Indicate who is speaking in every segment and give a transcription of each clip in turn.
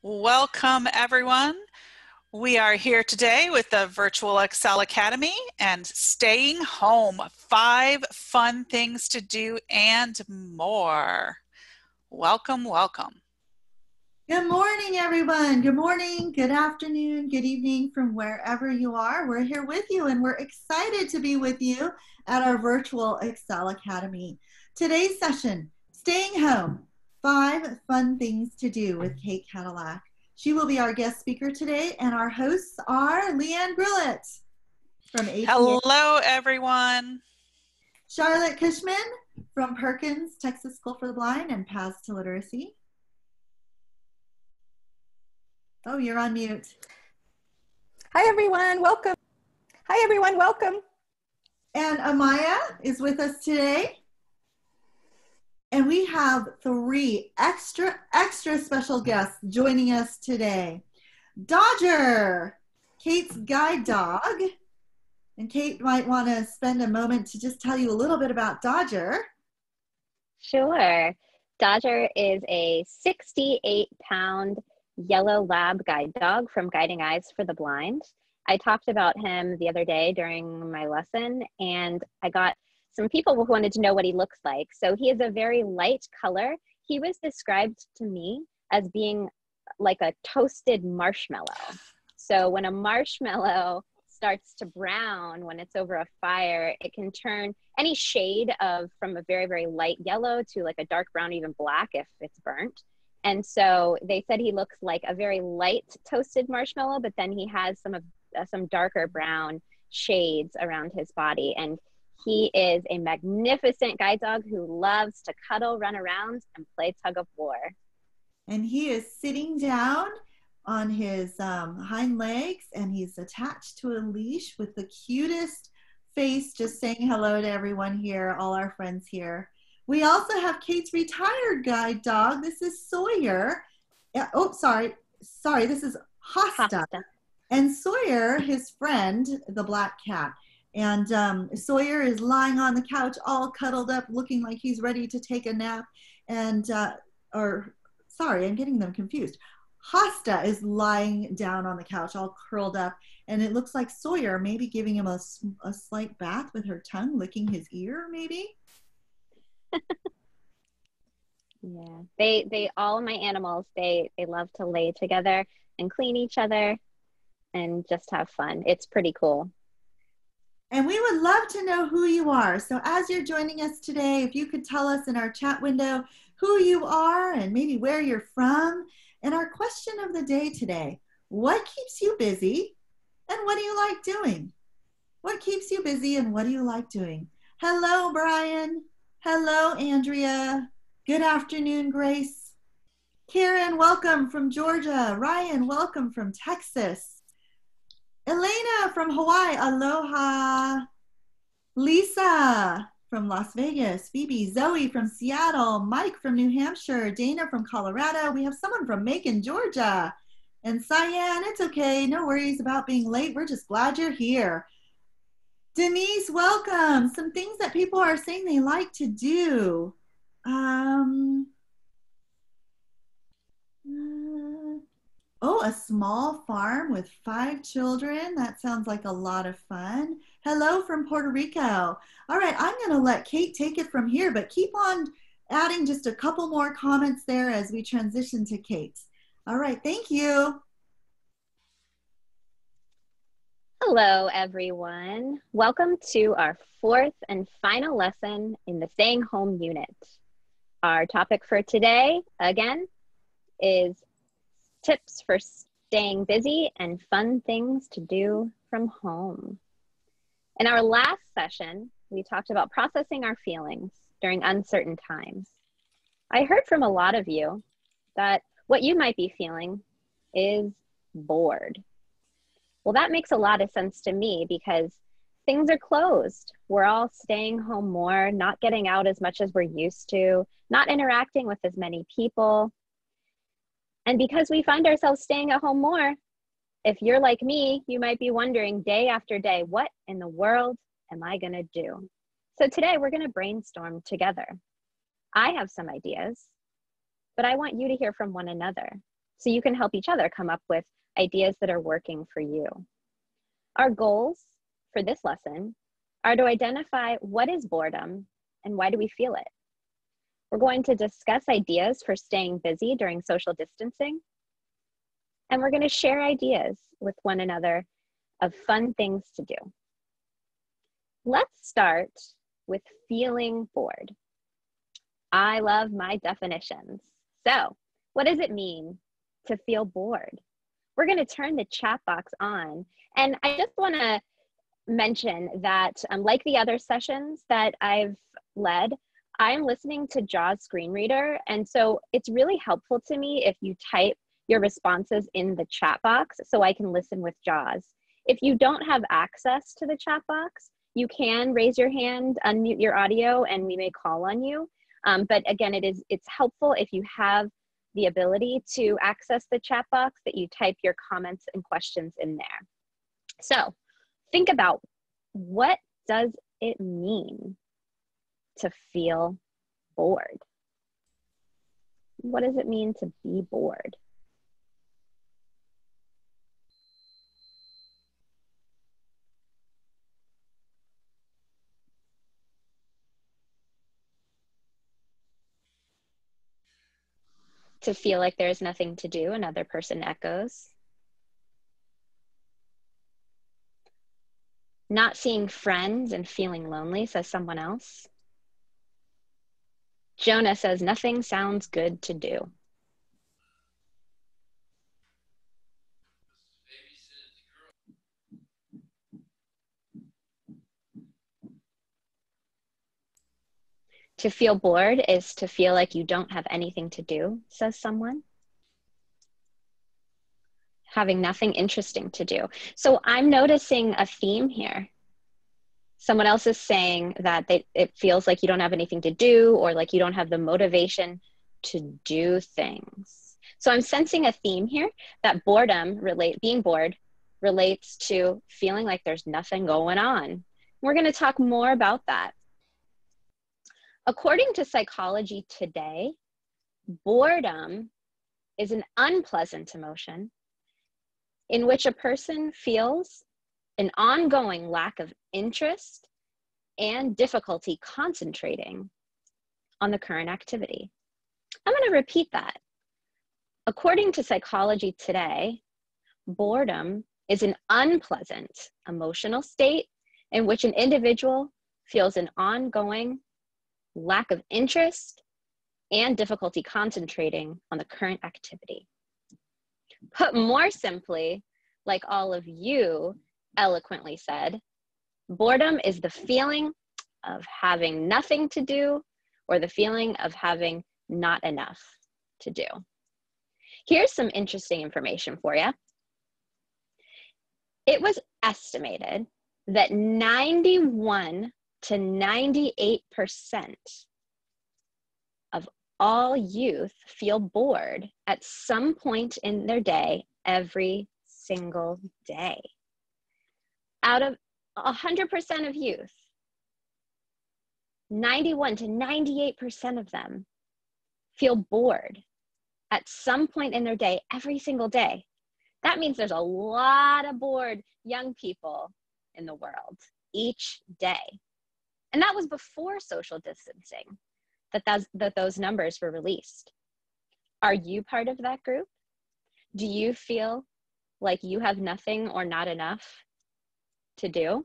Speaker 1: Welcome, everyone. We are here today with the Virtual ExCEL Academy and staying home, five fun things to do and more. Welcome, welcome.
Speaker 2: Good morning, everyone. Good morning, good afternoon, good evening from wherever you are. We're here with you and we're excited to be with you at our Virtual ExCEL Academy. Today's session, Staying Home, Five Fun Things to Do with Kate Katulak. She will be our guest speaker today, and our hosts are Leanne Grillett from APH.
Speaker 1: Hello, everyone.
Speaker 2: Charlotte Cushman from Perkins, Texas School for the Blind, and Paths to Literacy. Oh, you're on mute.
Speaker 3: Hi, everyone. Welcome. Hi, everyone. Welcome.
Speaker 2: And Amaya is with us today. And we have three extra, extra special guests joining us today. Dodger, Kate's guide dog. And Kate might want to spend a moment to just tell you a little bit about Dodger.
Speaker 4: Sure. Dodger is a 68 pound yellow lab guide dog from Guiding Eyes for the Blind. I talked about him the other day during my lesson, and I got some people who wanted to know what he looks like. So he is a very light color. He was described to me as being like a toasted marshmallow. So when a marshmallow starts to brown when it's over a fire, it can turn any shade of from a very, very light yellow to like a dark brown, even black if it's burnt. And so they said he looks like a very light toasted marshmallow, but then he has some of uh, some darker brown shades around his body. And he is a magnificent guide dog who loves to cuddle, run around, and play tug of war.
Speaker 2: And he is sitting down on his um, hind legs and he's attached to a leash with the cutest face, just saying hello to everyone here, all our friends here. We also have Kate's retired guide dog. This is Sawyer. Oh, sorry. Sorry, this is Hosta. Hosta. And Sawyer, his friend, the black cat. And um, Sawyer is lying on the couch, all cuddled up, looking like he's ready to take a nap. And, uh, or, sorry, I'm getting them confused. Hosta is lying down on the couch, all curled up. And it looks like Sawyer maybe giving him a, a slight bath with her tongue, licking his ear, maybe.
Speaker 4: yeah, they they all my animals they they love to lay together and clean each other and just have fun. It's pretty cool.
Speaker 2: And we would love to know who you are. So as you're joining us today, if you could tell us in our chat window who you are and maybe where you're from. And our question of the day today, what keeps you busy and what do you like doing? What keeps you busy and what do you like doing? Hello, Brian. Hello, Andrea. Good afternoon, Grace. Karen, welcome from Georgia. Ryan, welcome from Texas. Elena from Hawaii, aloha. Lisa from Las Vegas, Phoebe, Zoe from Seattle, Mike from New Hampshire, Dana from Colorado. We have someone from Macon, Georgia. And Cyan, it's okay. No worries about being late. We're just glad you're here. Denise, welcome. Some things that people are saying they like to do. Um, Oh, a small farm with five children. That sounds like a lot of fun. Hello from Puerto Rico. All right, I'm going to let Kate take it from here, but keep on adding just a couple more comments there as we transition to Kate. All right, thank you.
Speaker 4: Hello, everyone. Welcome to our fourth and final lesson in the Staying Home unit. Our topic for today, again, is tips for staying busy and fun things to do from home. In our last session, we talked about processing our feelings during uncertain times. I heard from a lot of you that what you might be feeling is bored. Well, that makes a lot of sense to me because things are closed. We're all staying home more, not getting out as much as we're used to, not interacting with as many people. And because we find ourselves staying at home more, if you're like me, you might be wondering day after day, what in the world am I going to do? So today we're going to brainstorm together. I have some ideas, but I want you to hear from one another. so you can help each other come up with ideas that are working for you. Our goals for this lesson are to identify what is boredom and why do we feel it. We're going to discuss ideas for staying busy during social distancing. And we're going to share ideas with one another of fun things to do. Let's start with feeling bored. I love my definitions. So, what does it mean to feel bored? We're going to turn the chat box on. And I just want to mention that, um, like the other sessions that I've led, I'm listening to JAWS screen reader. And so it's really helpful to me if you type your responses in the chat box so I can listen with JAWS. If you don't have access to the chat box, you can raise your hand, unmute your audio, and we may call on you. Um, but again, it is it's helpful if you have the ability to access the chat box that you type your comments and questions in there. So think about what does it mean to feel bored? What does it mean to be bored? To feel like there's nothing to do, another person echoes. Not seeing friends and feeling lonely, says someone else. Jonah says, nothing sounds good to do. To feel bored is to feel like you don't have anything to do, says someone. Having nothing interesting to do. So I'm noticing a theme here someone else is saying that they, it feels like you don't have anything to do or like you don't have the motivation to do things. So i'm sensing a theme here that boredom relate being bored relates to feeling like there's nothing going on. We're going to talk more about that. According to Psychology Today boredom is an unpleasant emotion in which a person feels an ongoing lack of interest and difficulty concentrating on the current activity. I'm going to repeat that. According to Psychology Today, boredom is an unpleasant emotional state in which an individual feels an ongoing lack of interest and difficulty concentrating on the current activity. Put more simply, like all of you eloquently said, boredom is the feeling of having nothing to do or the feeling of having not enough to do. Here's some interesting information for you. It was estimated that 91 to 98% of all youth feel bored at some point in their day every single day out of 100% of youth, 91 to 98% of them feel bored at some point in their day every single day. That means there's a lot of bored young people in the world each day. And that was before social distancing that, those, that those numbers were released. Are you part of that group? Do you feel like you have nothing or not enough to do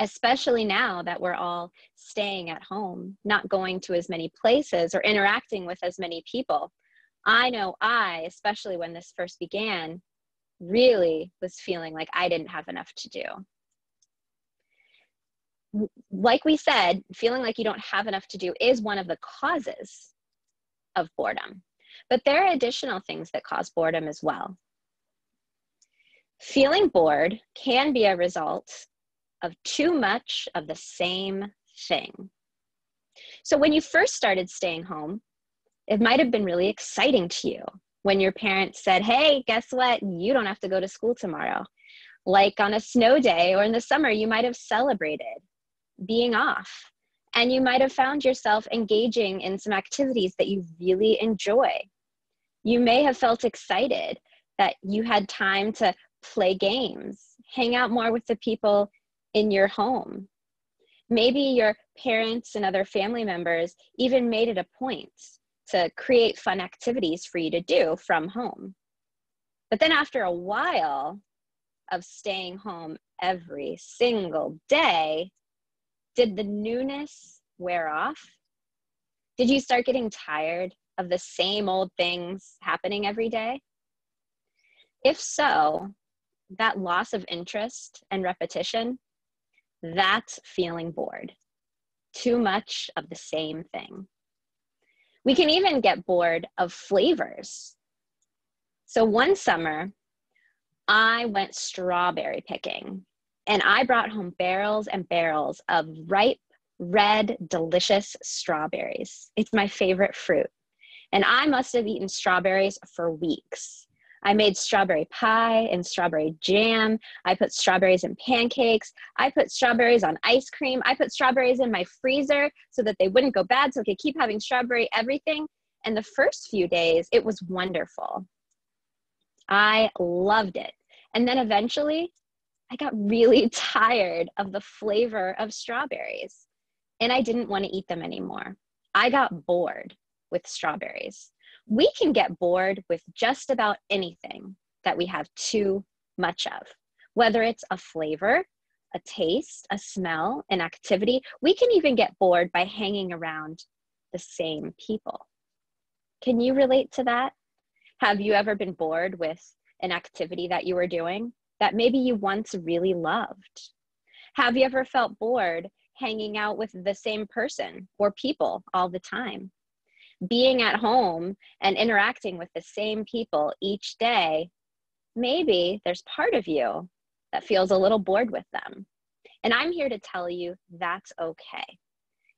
Speaker 4: especially now that we're all staying at home, not going to as many places or interacting with as many people. I know I, especially when this first began, really was feeling like I didn't have enough to do. Like we said, feeling like you don't have enough to do is one of the causes of boredom. But there are additional things that cause boredom as well. Feeling bored can be a result of too much of the same thing. So, when you first started staying home, it might have been really exciting to you when your parents said, Hey, guess what? You don't have to go to school tomorrow. Like on a snow day or in the summer, you might have celebrated being off. And you might have found yourself engaging in some activities that you really enjoy. You may have felt excited that you had time to play games, hang out more with the people in your home. Maybe your parents and other family members even made it a point to create fun activities for you to do from home. But then after a while of staying home every single day, did the newness wear off? Did you start getting tired of the same old things happening every day? If so, that loss of interest and repetition, that's feeling bored. Too much of the same thing. We can even get bored of flavors. So one summer, I went strawberry picking and I brought home barrels and barrels of ripe, red, delicious strawberries. It's my favorite fruit. And I must have eaten strawberries for weeks. I made strawberry pie and strawberry jam. I put strawberries in pancakes. I put strawberries on ice cream. I put strawberries in my freezer so that they wouldn't go bad so I could keep having strawberry everything. And the first few days, it was wonderful. I loved it. And then eventually, I got really tired of the flavor of strawberries and I didn't want to eat them anymore. I got bored with strawberries we can get bored with just about anything that we have too much of, whether it's a flavor, a taste, a smell, an activity. We can even get bored by hanging around the same people. Can you relate to that? Have you ever been bored with an activity that you were doing that maybe you once really loved? Have you ever felt bored hanging out with the same person or people all the time? Being at home and interacting with the same people each day, maybe there's part of you that feels a little bored with them. And I'm here to tell you that's okay.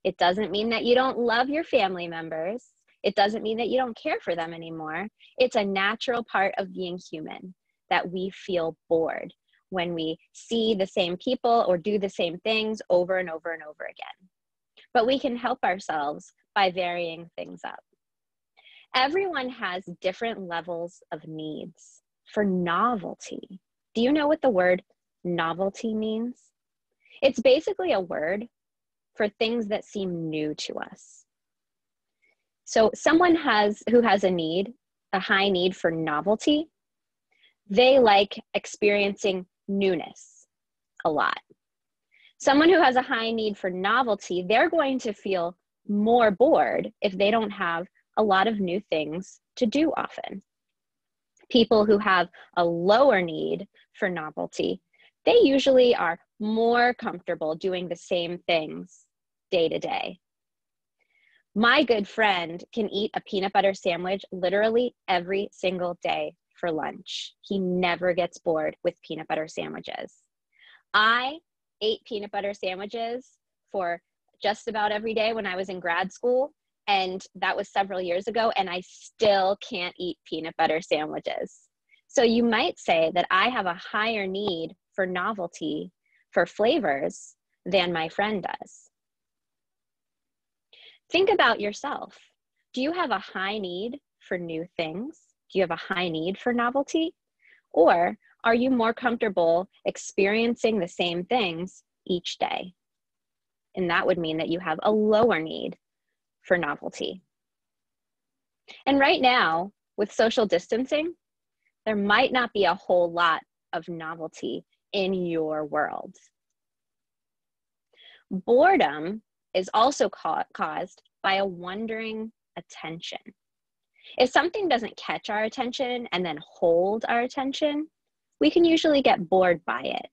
Speaker 4: It doesn't mean that you don't love your family members. It doesn't mean that you don't care for them anymore. It's a natural part of being human that we feel bored when we see the same people or do the same things over and over and over again. But we can help ourselves by varying things up. Everyone has different levels of needs for novelty. Do you know what the word novelty means? It's basically a word for things that seem new to us. So someone has who has a need, a high need for novelty, they like experiencing newness a lot. Someone who has a high need for novelty, they're going to feel more bored if they don't have a lot of new things to do often. People who have a lower need for novelty, they usually are more comfortable doing the same things day to day. My good friend can eat a peanut butter sandwich literally every single day for lunch. He never gets bored with peanut butter sandwiches. I ate peanut butter sandwiches for just about every day when I was in grad school. And that was several years ago. And I still can't eat peanut butter sandwiches. So you might say that I have a higher need for novelty, for flavors, than my friend does. Think about yourself. Do you have a high need for new things? Do you have a high need for novelty? Or are you more comfortable experiencing the same things each day? And that would mean that you have a lower need for novelty. And right now, with social distancing, there might not be a whole lot of novelty in your world. Boredom is also ca- caused by a wandering attention. If something doesn't catch our attention and then hold our attention, we can usually get bored by it.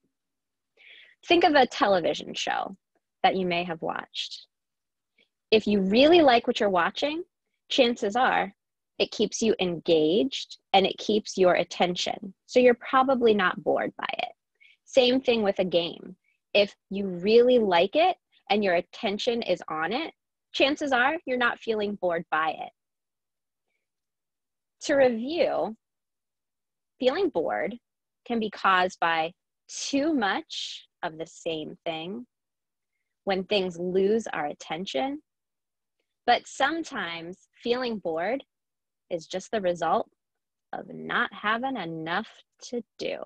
Speaker 4: Think of a television show that you may have watched. If you really like what you're watching, chances are it keeps you engaged and it keeps your attention. So you're probably not bored by it. Same thing with a game. If you really like it and your attention is on it, chances are you're not feeling bored by it. To review, feeling bored can be caused by too much of the same thing when things lose our attention. But sometimes feeling bored is just the result of not having enough to do.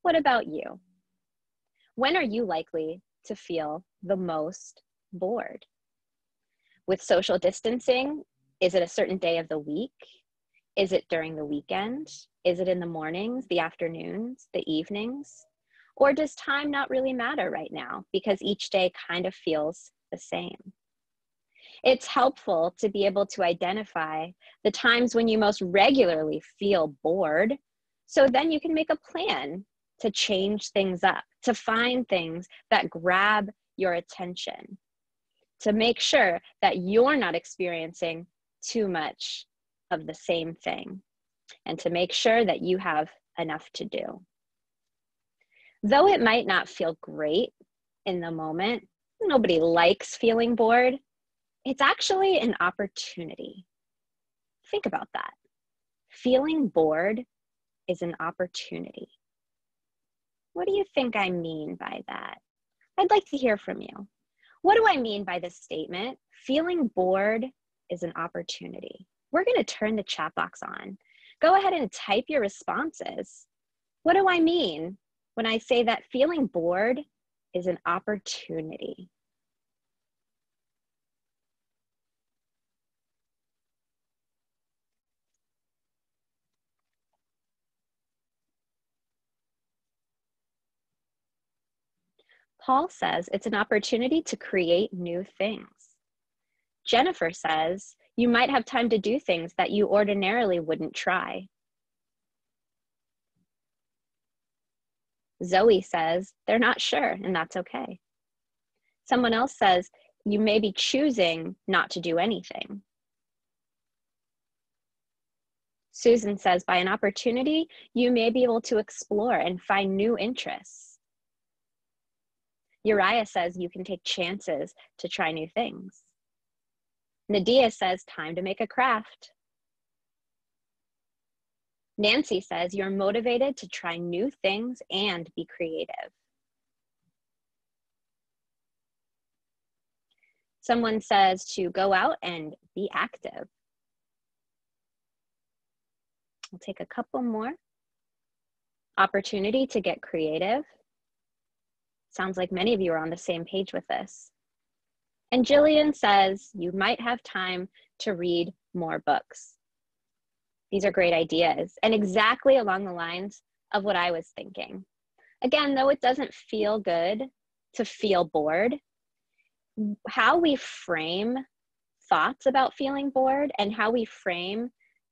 Speaker 4: What about you? When are you likely to feel the most bored? With social distancing, is it a certain day of the week? Is it during the weekend? Is it in the mornings, the afternoons, the evenings? Or does time not really matter right now because each day kind of feels the same? It's helpful to be able to identify the times when you most regularly feel bored so then you can make a plan to change things up, to find things that grab your attention, to make sure that you're not experiencing too much of the same thing, and to make sure that you have enough to do. Though it might not feel great in the moment, nobody likes feeling bored, it's actually an opportunity. Think about that. Feeling bored is an opportunity. What do you think I mean by that? I'd like to hear from you. What do I mean by this statement? Feeling bored is an opportunity. We're going to turn the chat box on. Go ahead and type your responses. What do I mean when I say that feeling bored is an opportunity? Paul says it's an opportunity to create new things. Jennifer says you might have time to do things that you ordinarily wouldn't try. Zoe says they're not sure, and that's okay. Someone else says you may be choosing not to do anything. Susan says by an opportunity, you may be able to explore and find new interests. Uriah says you can take chances to try new things. Nadia says time to make a craft. Nancy says you're motivated to try new things and be creative. Someone says to go out and be active. We'll take a couple more. Opportunity to get creative. Sounds like many of you are on the same page with this. And Jillian says you might have time to read more books. These are great ideas and exactly along the lines of what I was thinking. Again, though it doesn't feel good to feel bored, how we frame thoughts about feeling bored and how we frame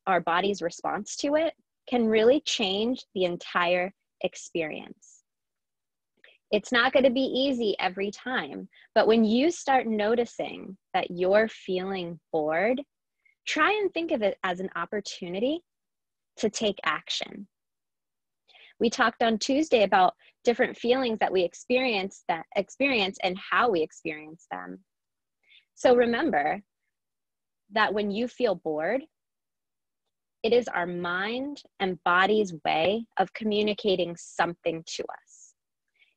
Speaker 4: our body's response to it can really change the entire experience. It's not going to be easy every time, but when you start noticing that you're feeling bored, try and think of it as an opportunity to take action. We talked on Tuesday about different feelings that we experience that experience and how we experience them. So remember that when you feel bored, it is our mind and body's way of communicating something to us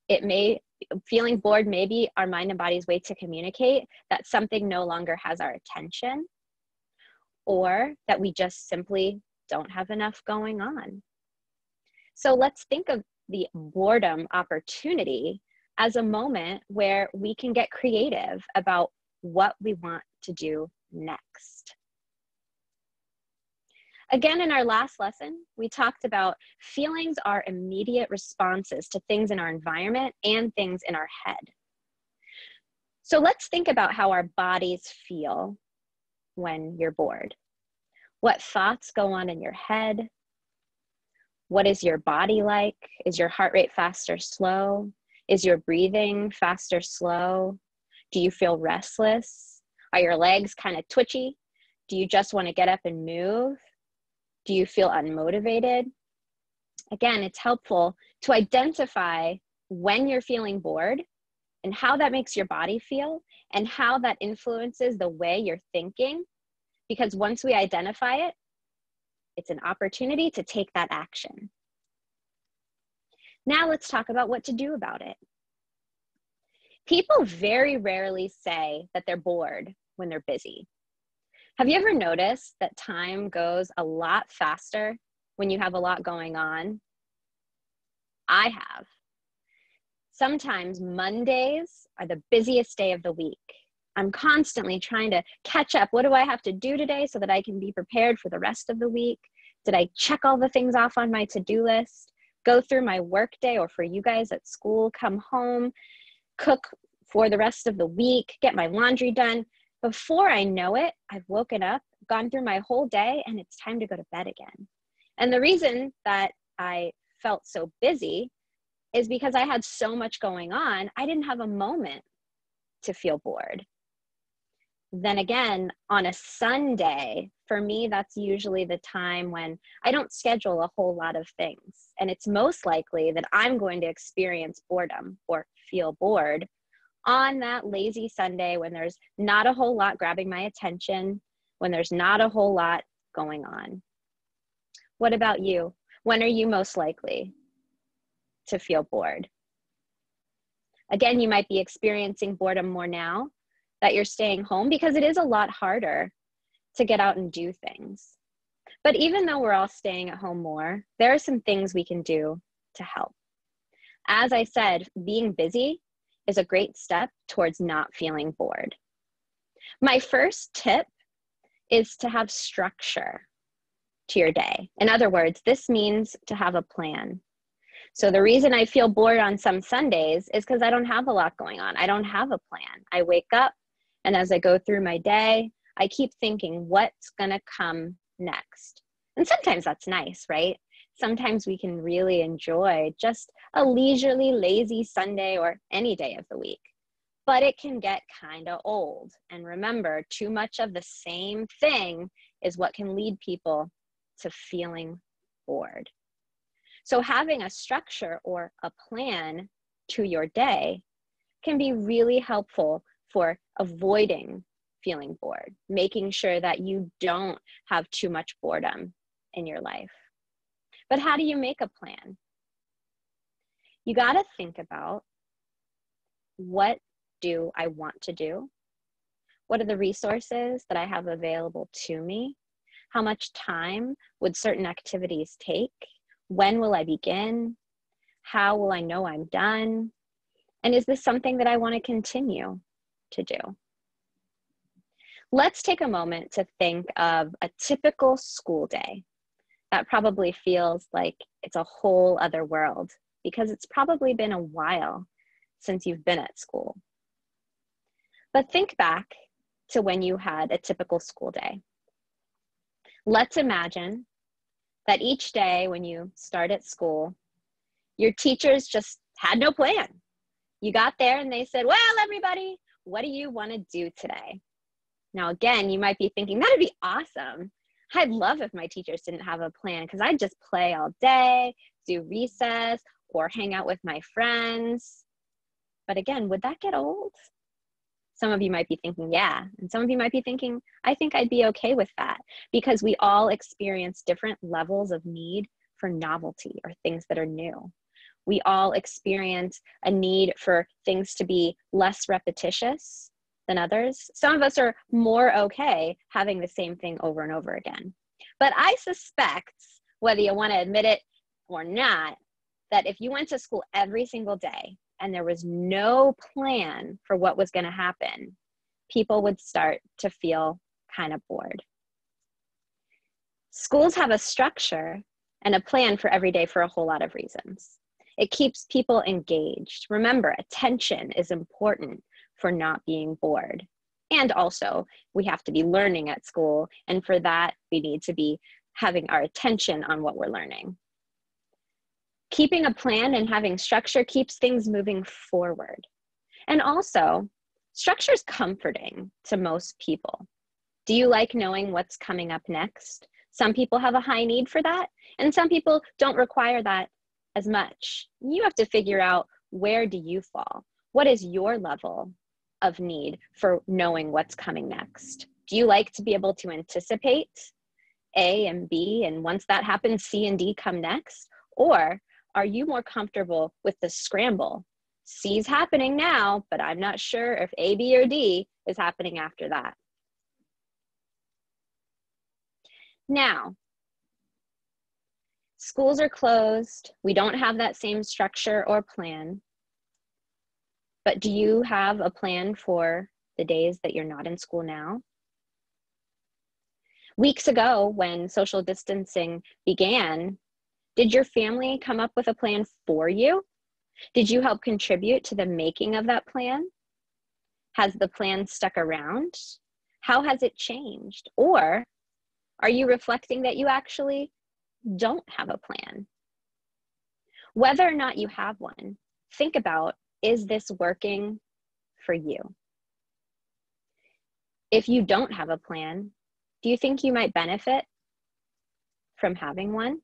Speaker 4: it may feeling bored may be our mind and body's way to communicate that something no longer has our attention or that we just simply don't have enough going on. So let's think of the boredom opportunity as a moment where we can get creative about what we want to do next. Again, in our last lesson, we talked about feelings are immediate responses to things in our environment and things in our head. So let's think about how our bodies feel when you're bored. What thoughts go on in your head? What is your body like? Is your heart rate fast or slow? Is your breathing fast or slow? Do you feel restless? Are your legs kind of twitchy? Do you just want to get up and move? Do you feel unmotivated? Again, it's helpful to identify when you're feeling bored and how that makes your body feel and how that influences the way you're thinking. Because once we identify it, it's an opportunity to take that action. Now let's talk about what to do about it. People very rarely say that they're bored when they're busy. Have you ever noticed that time goes a lot faster when you have a lot going on? I have. Sometimes Mondays are the busiest day of the week. I'm constantly trying to catch up. What do I have to do today so that I can be prepared for the rest of the week? Did I check all the things off on my to do list? Go through my work day, or for you guys at school, come home, cook for the rest of the week, get my laundry done. Before I know it, I've woken up, gone through my whole day, and it's time to go to bed again. And the reason that I felt so busy is because I had so much going on, I didn't have a moment to feel bored. Then again, on a Sunday, for me, that's usually the time when I don't schedule a whole lot of things. And it's most likely that I'm going to experience boredom or feel bored on that lazy Sunday when there's not a whole lot grabbing my attention, when there's not a whole lot going on. What about you? When are you most likely to feel bored? Again, you might be experiencing boredom more now that you're staying home because it is a lot harder to get out and do things. But even though we're all staying at home more, there are some things we can do to help. As I said, being busy is a great step towards not feeling bored. My first tip is to have structure to your day. In other words, this means to have a plan. So the reason I feel bored on some Sundays is because I don't have a lot going on. I don't have a plan. I wake up and as I go through my day, I keep thinking what's going to come next. And sometimes that's nice, right? sometimes we can really enjoy just a leisurely, lazy Sunday or any day of the week. But it can get kind of old. And remember, too much of the same thing is what can lead people to feeling bored. So, having a structure or a plan to your day can be really helpful for avoiding feeling bored, making sure that you don't have too much boredom in your life. But how do you make a plan? You got to think about what do I want to do? What are the resources that I have available to me? How much time would certain activities take? When will I begin? How will I know I'm done? And is this something that I want to continue to do? Let's take a moment to think of a typical school day that probably feels like it's a whole other world because it's probably been a while since you've been at school. But think back to when you had a typical school day. Let's imagine that each day when you start at school, your teachers just had no plan. You got there and they said, Well, everybody, what do you want to do today? Now, again, you might be thinking, That'd be awesome. I'd love if my teachers didn't have a plan because I'd just play all day, do recess, or hang out with my friends. But again, would that get old? Some of you might be thinking, yeah. And some of you might be thinking, I think I'd be okay with that because we all experience different levels of need for novelty or things that are new. We all experience a need for things to be less repetitious than others. Some of us are more okay having the same thing over and over again. But I suspect, whether you want to admit it or not, that if you went to school every single day and there was no plan for what was going to happen, people would start to feel kind of bored. Schools have a structure and a plan for every day for a whole lot of reasons. It keeps people engaged. Remember, attention is important for not being bored. And also, we have to be learning at school. And for that, we need to be having our attention on what we're learning. Keeping a plan and having structure keeps things moving forward. And also, structure is comforting to most people. Do you like knowing what's coming up next? Some people have a high need for that, and some people don't require that as much. You have to figure out where do you fall? What is your level of need for knowing what's coming next? Do you like to be able to anticipate A and B, and once that happens, C and D come next? Or are you more comfortable with the scramble? C's happening now, but I'm not sure if A, B, or D is happening after that. Now, schools are closed. We don't have that same structure or plan. But do you have a plan for the days that you're not in school now? Weeks ago, when social distancing began, did your family come up with a plan for you? Did you help contribute to the making of that plan? Has the plan stuck around? How has it changed? Or are you reflecting that you actually don't have a plan? Whether or not you have one, think about is this working for you? If you don't have a plan, do you think you might benefit from having one?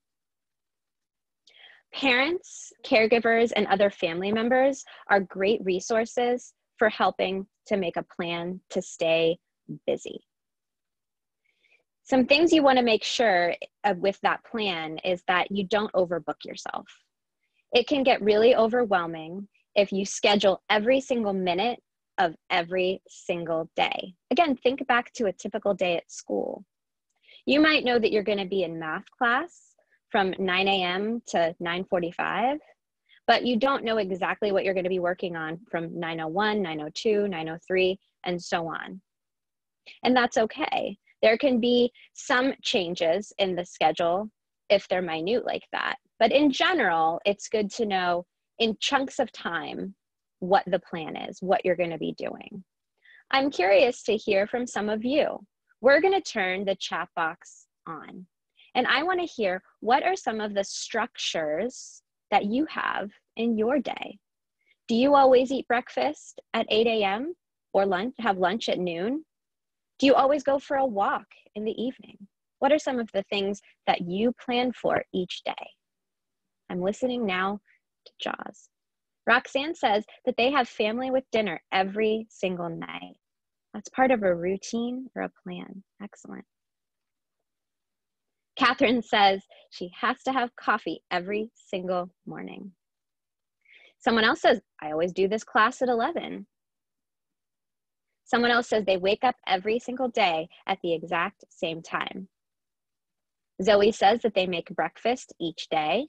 Speaker 4: Parents, caregivers, and other family members are great resources for helping to make a plan to stay busy. Some things you want to make sure with that plan is that you don't overbook yourself. It can get really overwhelming if you schedule every single minute of every single day. Again, think back to a typical day at school. You might know that you're going to be in math class from 9 a.m. to 9:45, but you don't know exactly what you're going to be working on from 901, 902, 903, and so on. And that's okay. There can be some changes in the schedule if they're minute like that. But in general, it's good to know in chunks of time what the plan is, what you're going to be doing. I'm curious to hear from some of you. We're going to turn the chat box on. And I want to hear what are some of the structures that you have in your day? Do you always eat breakfast at 8 a.m. or lunch, have lunch at noon? Do you always go for a walk in the evening? What are some of the things that you plan for each day? I'm listening now to JAWS. Roxanne says that they have family with dinner every single night. That's part of a routine or a plan. Excellent. Catherine says she has to have coffee every single morning. Someone else says, I always do this class at 11. Someone else says they wake up every single day at the exact same time. Zoe says that they make breakfast each day.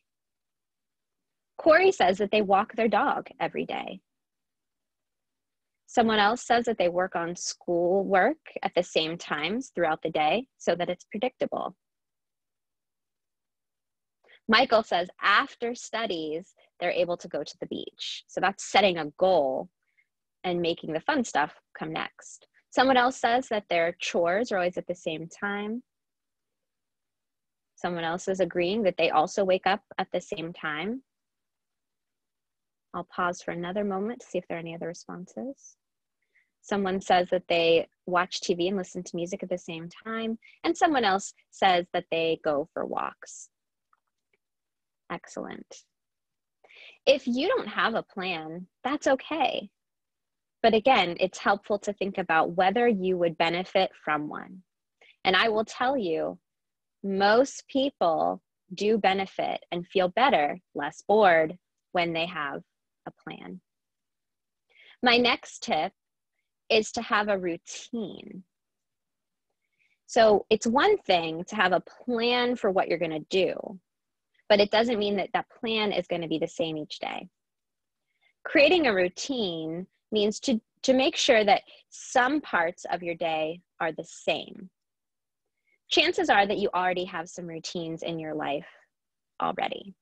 Speaker 4: Corey says that they walk their dog every day. Someone else says that they work on school work at the same times throughout the day so that it's predictable. Michael says after studies, they're able to go to the beach. So that's setting a goal and making the fun stuff come next. Someone else says that their chores are always at the same time. Someone else is agreeing that they also wake up at the same time. I'll pause for another moment to see if there are any other responses. Someone says that they watch TV and listen to music at the same time. And someone else says that they go for walks. Excellent. If you don't have a plan, that's okay. But again, it's helpful to think about whether you would benefit from one. And I will tell you, most people do benefit and feel better, less bored when they have a plan. My next tip is to have a routine. So it's one thing to have a plan for what you're going to do, but it doesn't mean that that plan is going to be the same each day. Creating a routine means to, to make sure that some parts of your day are the same. Chances are that you already have some routines in your life already.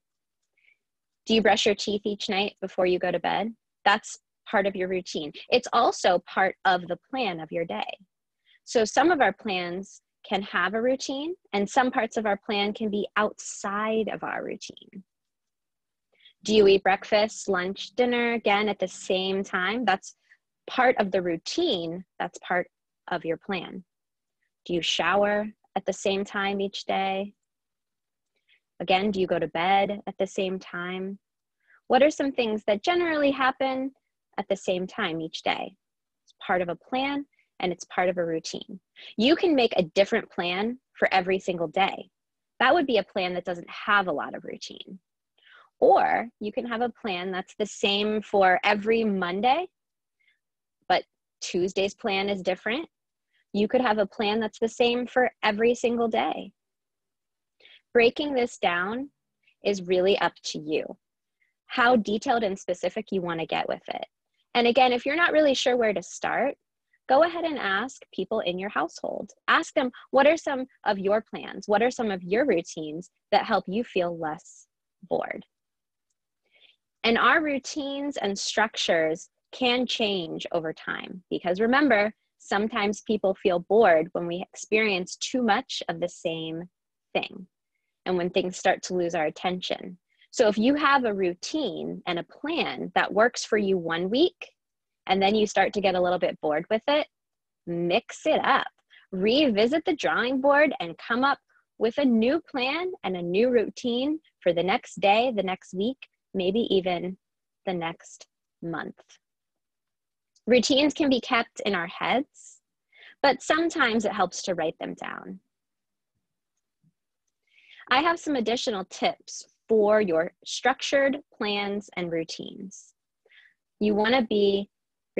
Speaker 4: Do you brush your teeth each night before you go to bed? That's part of your routine. It's also part of the plan of your day. So some of our plans can have a routine, and some parts of our plan can be outside of our routine. Do you eat breakfast, lunch, dinner again at the same time? That's part of the routine, that's part of your plan. Do you shower at the same time each day? Again, do you go to bed at the same time? What are some things that generally happen at the same time each day? It's part of a plan and it's part of a routine. You can make a different plan for every single day. That would be a plan that doesn't have a lot of routine. Or you can have a plan that's the same for every Monday, but Tuesday's plan is different. You could have a plan that's the same for every single day. breaking this down is really up to you. How detailed and specific you want to get with it. And again, if you're not really sure where to start, go ahead and ask people in your household. Ask them, what are some of your plans? What are some of your routines that help you feel less bored? And our routines and structures can change over time because remember, sometimes people feel bored when we experience too much of the same thing and when things start to lose our attention. So if you have a routine and a plan that works for you one week and then you start to get a little bit bored with it, mix it up. Revisit the drawing board and come up with a new plan and a new routine for the next day, the next week, maybe even the next month. Routines can be kept in our heads, but sometimes it helps to write them down. I have some additional tips for your structured plans and routines. You want to be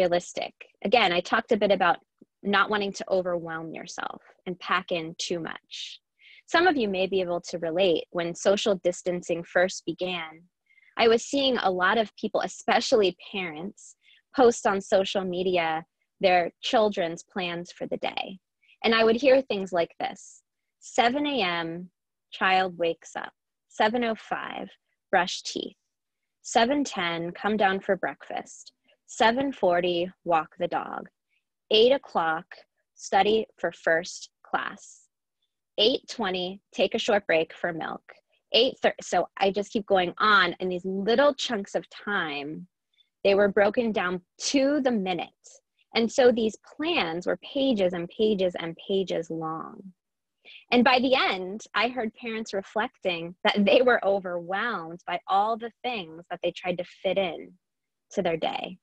Speaker 4: realistic. Again, I talked a bit about not wanting to overwhelm yourself and pack in too much. Some of you may be able to relate when social distancing first began. I was seeing a lot of people, especially parents, post on social media their children's plans for the day. And I would hear things like this 7 a.m., child wakes up. 7.05, brush teeth. 7.10, come down for breakfast. 7.40, walk the dog. 8 o'clock, study for first class. 8.20, take a short break for milk. 8.30, so I just keep going on in these little chunks of time they were broken down to the minute. And so these plans were pages and pages and pages long. And by the end, I heard parents reflecting that they were overwhelmed by all the things that they tried to fit in to their day.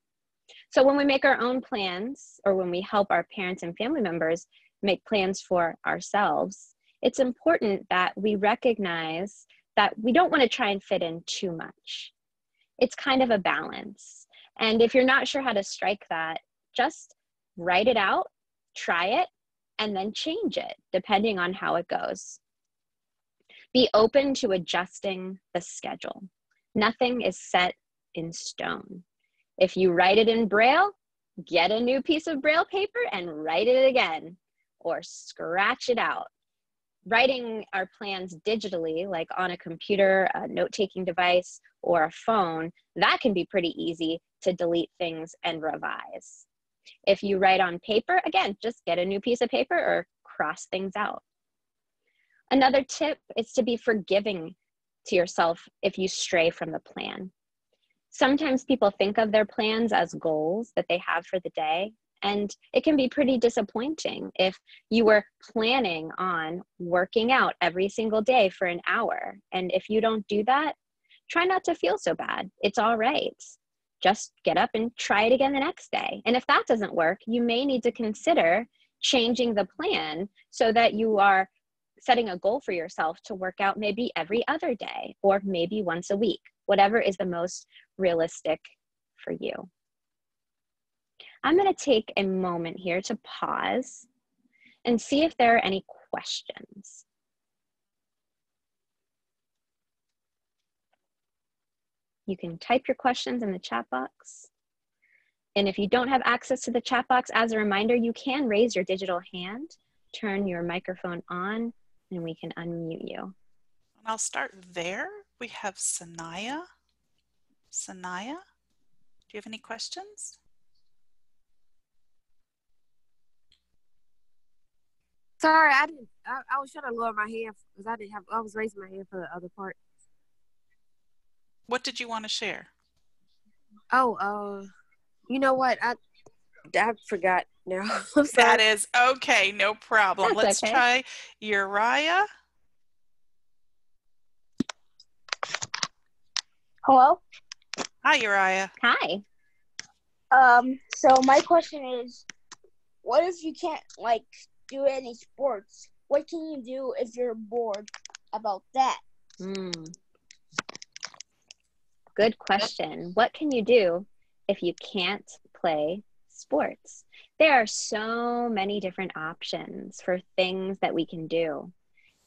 Speaker 4: So when we make our own plans or when we help our parents and family members make plans for ourselves, it's important that we recognize that we don't want to try and fit in too much. It's kind of a balance. And if you're not sure how to strike that, just write it out, try it, and then change it depending on how it goes. Be open to adjusting the schedule. Nothing is set in stone. If you write it in Braille, get a new piece of Braille paper and write it again or scratch it out. Writing our plans digitally, like on a computer, a note taking device, or a phone, that can be pretty easy to delete things and revise. If you write on paper, again, just get a new piece of paper or cross things out. Another tip is to be forgiving to yourself if you stray from the plan. Sometimes people think of their plans as goals that they have for the day, and it can be pretty disappointing if you were planning on working out every single day for an hour. And if you don't do that, try not to feel so bad. It's all right just get up and try it again the next day. And if that doesn't work, you may need to consider changing the plan so that you are setting a goal for yourself to work out maybe every other day or maybe once a week, whatever is the most realistic for you. I'm going to take a moment here to pause and see if there are any questions. You can type your questions in the chat box. And if you don't have access to the chat box, as a reminder, you can raise your digital hand, turn your microphone on, and we can unmute you.
Speaker 1: And I'll start there. We have Sanaya. Sanaya, do you have any questions?
Speaker 5: Sorry, I didn't. I, I was trying to lower my hand because I didn't have. I was raising my hand for the other part.
Speaker 1: What did you want to share?
Speaker 5: Oh, uh, you know what? I I forgot now.
Speaker 1: that is okay, no problem.
Speaker 4: That's
Speaker 1: Let's
Speaker 4: okay.
Speaker 1: try Uriah.
Speaker 6: Hello.
Speaker 1: Hi, Uriah.
Speaker 4: Hi.
Speaker 6: Um. So my question is, what if you can't like do any sports? What can you do if you're bored about that?
Speaker 4: Mm. Good question. What can you do if you can't play sports? There are so many different options for things that we can do.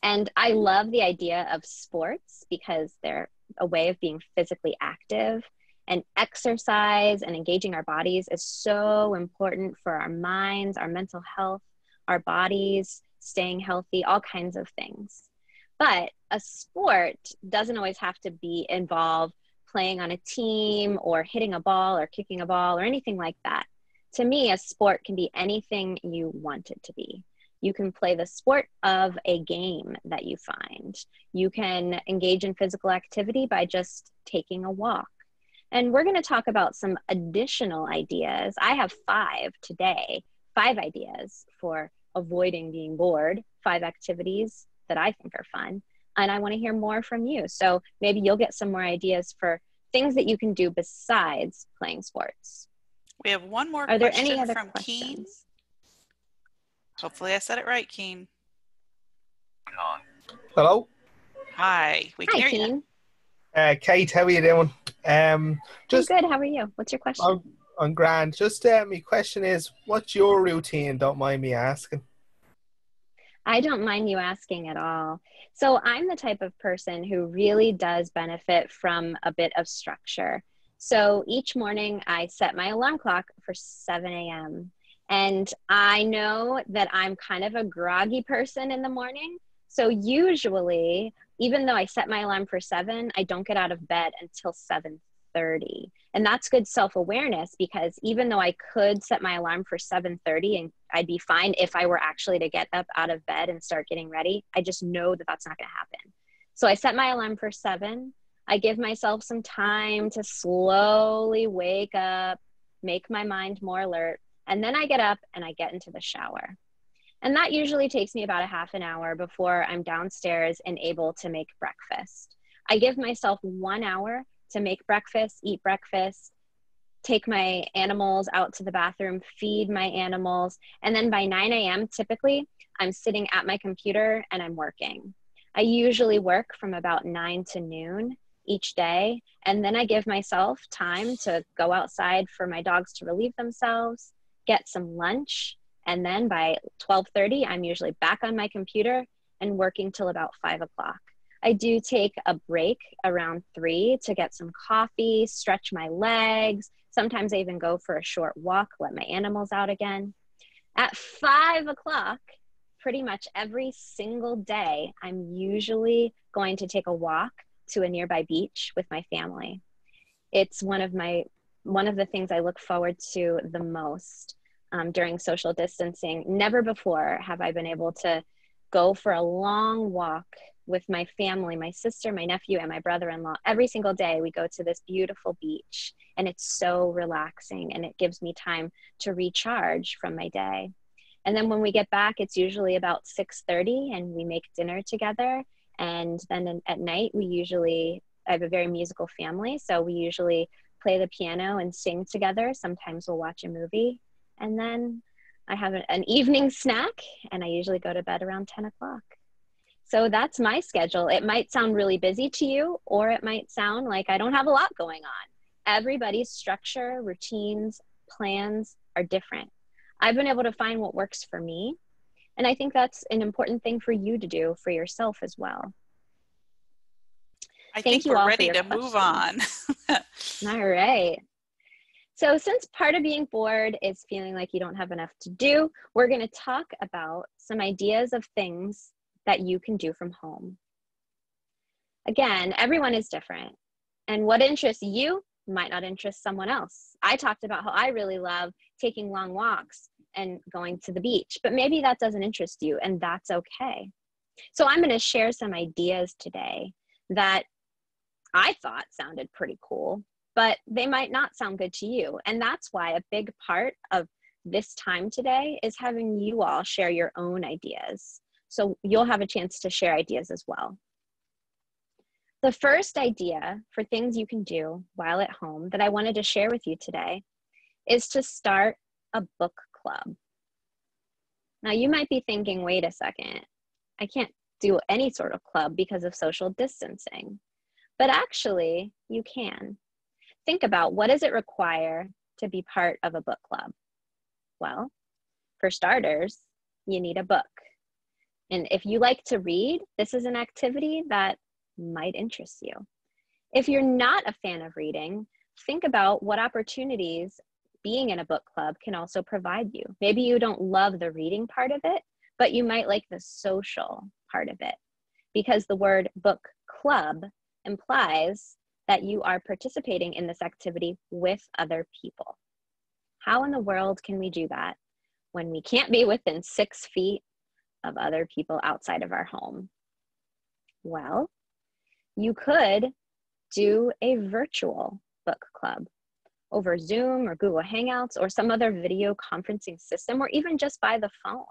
Speaker 4: And I love the idea of sports because they're a way of being physically active and exercise and engaging our bodies is so important for our minds, our mental health, our bodies, staying healthy, all kinds of things. But a sport doesn't always have to be involved playing on a team or hitting a ball or kicking a ball or anything like that. To me, a sport can be anything you want it to be. You can play the sport of a game that you find. You can engage in physical activity by just taking a walk. And we're going to talk about some additional ideas. I have five today, five ideas for avoiding being bored, five activities that I think are fun. And I want to hear more from you. So maybe you'll get some more ideas for things that you can do besides playing sports.
Speaker 1: We have one more
Speaker 4: Are there
Speaker 1: question
Speaker 4: any other
Speaker 1: from
Speaker 4: questions?
Speaker 1: Keen. Hopefully I said it right, Keen.
Speaker 7: Hello,
Speaker 1: Hi, we can
Speaker 4: Hi,
Speaker 1: hear you.
Speaker 4: Keen.
Speaker 7: uh, Kate. How are you doing? Um, just
Speaker 4: I'm good. How are you? What's your question?
Speaker 7: I'm, I'm grand. Just uh, my question is, what's your routine? Don't mind me asking.
Speaker 4: I don't mind you asking at all. So, I'm the type of person who really does benefit from a bit of structure. So, each morning I set my alarm clock for 7 a.m. And I know that I'm kind of a groggy person in the morning. So, usually, even though I set my alarm for 7, I don't get out of bed until 7:30. And that's good self-awareness because even though I could set my alarm for 7:30 and I'd be fine if I were actually to get up out of bed and start getting ready. I just know that that's not going to happen. So I set my alarm for seven. I give myself some time to slowly wake up, make my mind more alert, and then I get up and I get into the shower. And that usually takes me about a half an hour before I'm downstairs and able to make breakfast. I give myself one hour to make breakfast, eat breakfast, take my animals out to the bathroom, feed my animals. And then by 9 a.m., typically, I'm sitting at my computer and I'm working. I usually work from about 9 to noon each day. And then I give myself time to go outside for my dogs to relieve themselves, get some lunch. And then by 12:30, I'm usually back on my computer and working till about five o'clock. I do take a break around three to get some coffee, stretch my legs, Sometimes I even go for a short walk, let my animals out again. At five o'clock, pretty much every single day, I'm usually going to take a walk to a nearby beach with my family. It's one of my one of the things I look forward to the most um, during social distancing. Never before have I been able to go for a long walk with my family, my sister, my nephew, and my brother in law. Every single day, we go to this beautiful beach, and it's so relaxing and it gives me time to recharge from my day. And then when we get back, it's usually about 6:30 and we make dinner together. And then at night, we usually I have a very musical family, so we usually play the piano and sing together. Sometimes we'll watch a movie, and then I have an evening snack, and I usually go to bed around 10 o'clock. So that's my schedule. It might sound really busy to you, or it might sound like I don't have a lot going on. Everybody's structure, routines, plans are different. I've been able to find what works for me. And I think that's an important thing for you to do for yourself as well.
Speaker 1: I
Speaker 4: Thank
Speaker 1: think we're ready to move on.
Speaker 4: All right. So, since part of being bored is feeling like you don't have enough to do, we're going to talk about some ideas of things that you can do from home. Again, everyone is different, and what interests you might not interest someone else. I talked about how I really love taking long walks and going to the beach, but maybe that doesn't interest you, and that's okay. So, I'm going to share some ideas today that I thought sounded pretty cool, but they might not sound good to you. And that's why a big part of this time today is having you all share your own ideas. So you'll have a chance to share ideas as well. The first idea for things you can do while at home that I wanted to share with you today is to start a book club. Now, you might be thinking, wait a second, I can't do any sort of club because of social distancing. But actually, you can. Think about what does it require to be part of a book club? Well, for starters, you need a book And if you like to read, this is an activity that might interest you. If you're not a fan of reading, think about what opportunities being in a book club can also provide you. Maybe you don't love the reading part of it, but you might like the social part of it because the word book club implies that you are participating in this activity with other people. How in the world can we do that when we can't be within six feet of other people outside of our home? Well, you could do a virtual book club over Zoom or Google Hangouts or some other video conferencing system or even just by the phone.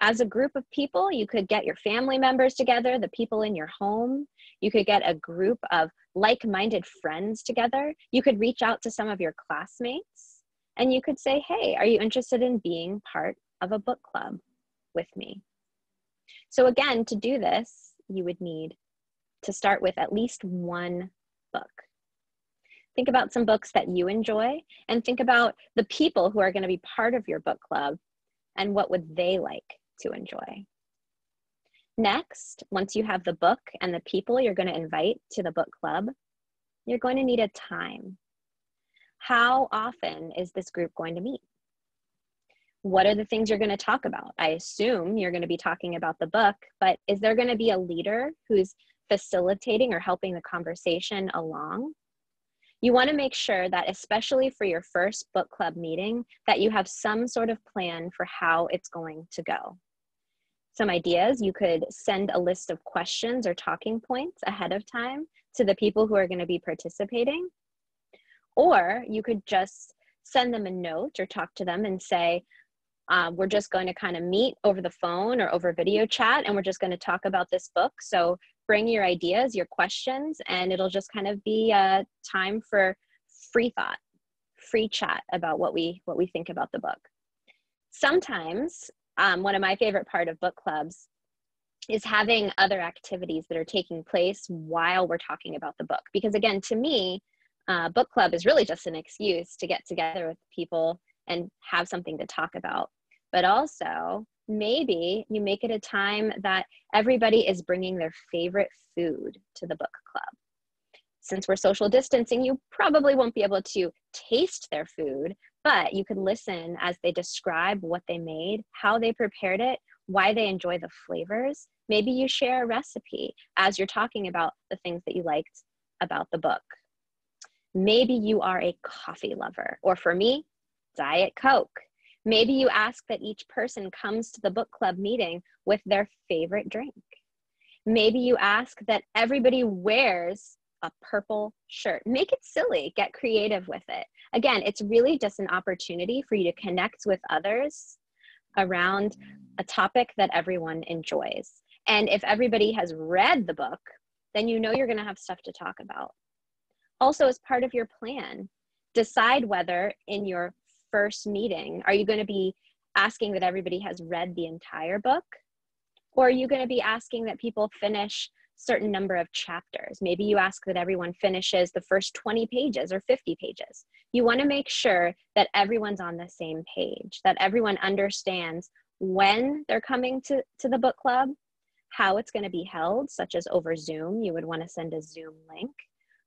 Speaker 4: As a group of people, you could get your family members together, the people in your home. You could get a group of like minded friends together. You could reach out to some of your classmates and you could say, Hey, are you interested in being part of a book club with me? So, again, to do this, you would need to start with at least one book. Think about some books that you enjoy and think about the people who are going to be part of your book club and what would they like to enjoy. Next, once you have the book and the people you're going to invite to the book club, you're going to need a time. How often is this group going to meet? What are the things you're going to talk about? I assume you're going to be talking about the book, but is there going to be a leader who's facilitating or helping the conversation along? You want to make sure that, especially for your first book club meeting, that you have some sort of plan for how it's going to go. Some ideas you could send a list of questions or talking points ahead of time to the people who are going to be participating. Or you could just send them a note or talk to them and say, uh, we're just going to kind of meet over the phone or over video chat and we're just going to talk about this book. So bring your ideas, your questions, and it'll just kind of be a time for free thought, free chat about what we what we think about the book. Sometimes um, one of my favorite part of book clubs is having other activities that are taking place while we're talking about the book. Because again, to me, uh, book club is really just an excuse to get together with people and have something to talk about. But also, maybe you make it a time that everybody is bringing their favorite food to the book club. Since we're social distancing, you probably won't be able to taste their food, but you could listen as they describe what they made, how they prepared it, why they enjoy the flavors. Maybe you share a recipe as you're talking about the things that you liked about the book. Maybe you are a coffee lover, or for me, Diet Coke. Maybe you ask that each person comes to the book club meeting with their favorite drink. Maybe you ask that everybody wears a purple shirt. Make it silly, get creative with it. Again, it's really just an opportunity for you to connect with others around a topic that everyone enjoys. And if everybody has read the book, then you know you're going to have stuff to talk about. Also, as part of your plan, decide whether in your first meeting, are you going to be asking that everybody has read the entire book? Or are you going to be asking that people finish certain number of chapters? Maybe you ask that everyone finishes the first 20 pages or 50 pages. You want to make sure that everyone's on the same page, that everyone understands when they're coming to, to the book club, how it's going to be held, such as over Zoom. You would want to send a Zoom link.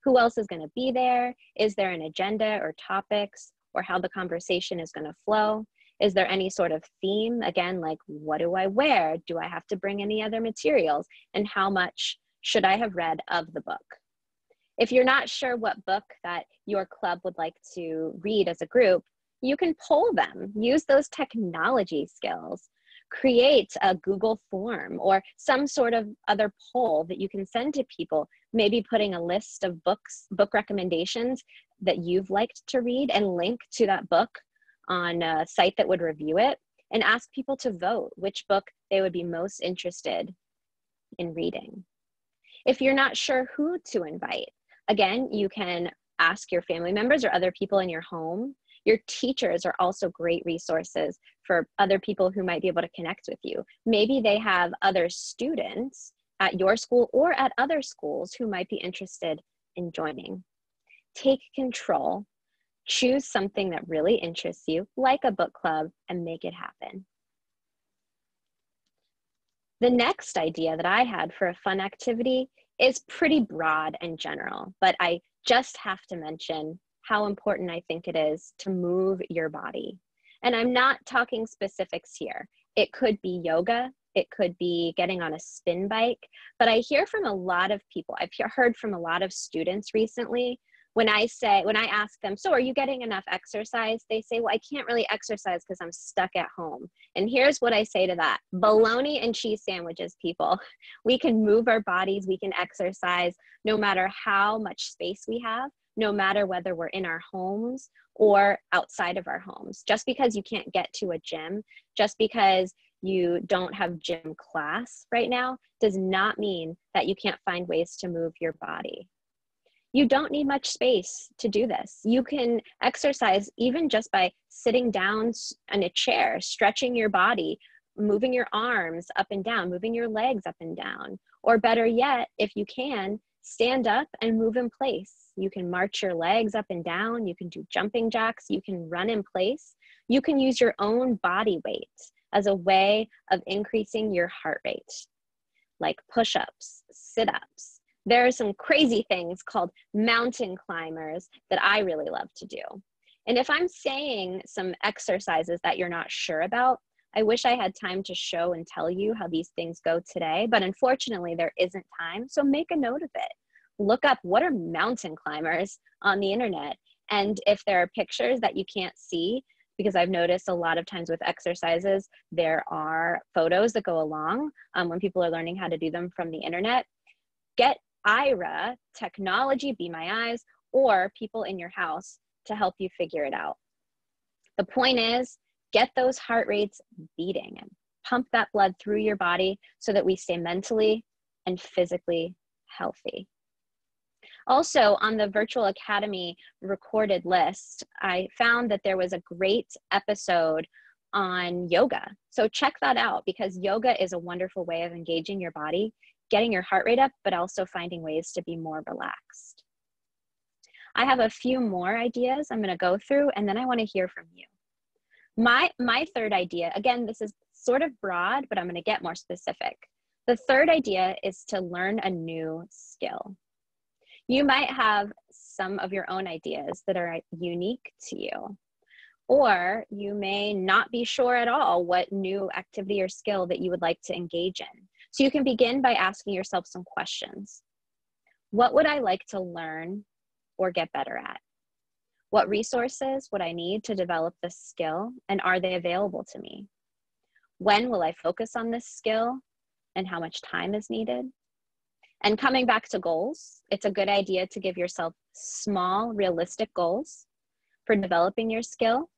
Speaker 4: Who else is going to be there? Is there an agenda or topics? Or how the conversation is going to flow? Is there any sort of theme? Again, like what do I wear? Do I have to bring any other materials? And how much should I have read of the book? If you're not sure what book that your club would like to read as a group, you can poll them. Use those technology skills. Create a Google form or some sort of other poll that you can send to people, maybe putting a list of books, book recommendations that you've liked to read and link to that book on a site that would review it and ask people to vote which book they would be most interested in reading. If you're not sure who to invite, again, you can ask your family members or other people in your home. Your teachers are also great resources for other people who might be able to connect with you. Maybe they have other students at your school or at other schools who might be interested in joining take control, choose something that really interests you, like a book club, and make it happen. The next idea that I had for a fun activity is pretty broad and general, but I just have to mention how important I think it is to move your body. And I'm not talking specifics here. It could be yoga, it could be getting on a spin bike, but I hear from a lot of people, I've heard from a lot of students recently when I say, when I ask them, so are you getting enough exercise? They say, well, I can't really exercise because I'm stuck at home. And here's what I say to that bologna and cheese sandwiches, people. We can move our bodies, we can exercise no matter how much space we have, no matter whether we're in our homes or outside of our homes. Just because you can't get to a gym, just because you don't have gym class right now, does not mean that you can't find ways to move your body you don't need much space to do this. You can exercise even just by sitting down in a chair, stretching your body, moving your arms up and down, moving your legs up and down. Or better yet, if you can, stand up and move in place. You can march your legs up and down. You can do jumping jacks. You can run in place. You can use your own body weight as a way of increasing your heart rate, like push ups, sit ups, there are some crazy things called mountain climbers that I really love to do. And if I'm saying some exercises that you're not sure about, I wish I had time to show and tell you how these things go today, but unfortunately, there isn't time. So make a note of it. Look up what are mountain climbers on the internet. And if there are pictures that you can't see, because I've noticed a lot of times with exercises, there are photos that go along um, when people are learning how to do them from the internet. Get Aira, technology, Be My Eyes, or people in your house to help you figure it out. The point is, get those heart rates beating and pump that blood through your body so that we stay mentally and physically healthy. Also, on the Virtual Academy recorded list, I found that there was a great episode on yoga. So check that out because yoga is a wonderful way of engaging your body getting your heart rate up, but also finding ways to be more relaxed. I have a few more ideas I'm going to go through, and then I want to hear from you. My, my third idea, again, this is sort of broad, but I'm going to get more specific. The third idea is to learn a new skill. You might have some of your own ideas that are unique to you, or you may not be sure at all what new activity or skill that you would like to engage in. So you can begin by asking yourself some questions. What would I like to learn or get better at? What resources would I need to develop this skill and are they available to me? When will I focus on this skill and how much time is needed? And coming back to goals, it's a good idea to give yourself small, realistic goals for developing your skill.